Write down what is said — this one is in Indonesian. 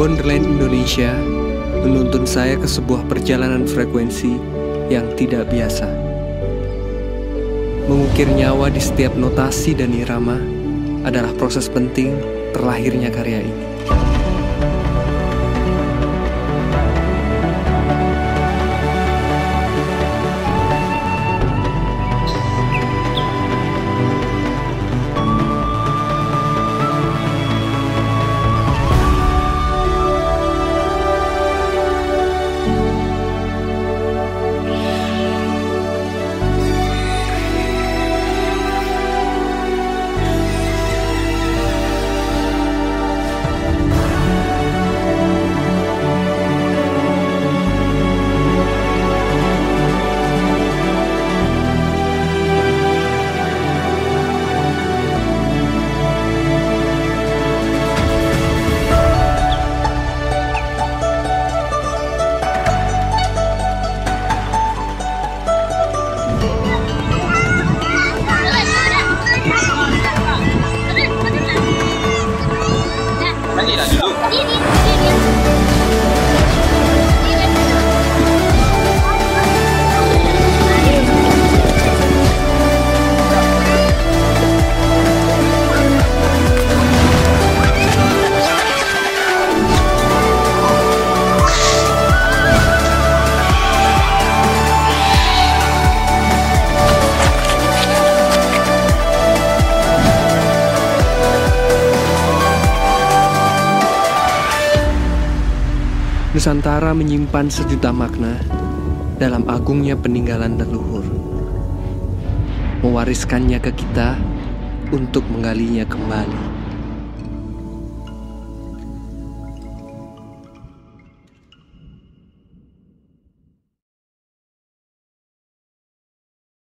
Wonderland Indonesia menuntun saya ke sebuah perjalanan frekuensi yang tidak biasa. Mengukir nyawa di setiap notasi dan irama adalah proses penting terlahirnya karya ini. Nusantara menyimpan sejuta makna dalam agungnya peninggalan leluhur. Mewariskannya ke kita untuk menggalinya kembali.